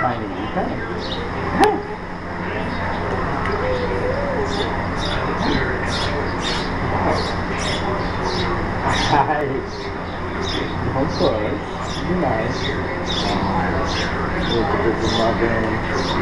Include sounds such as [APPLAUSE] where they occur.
tiny. [LAUGHS] Hi. Of course. Be nice. Look at this loving.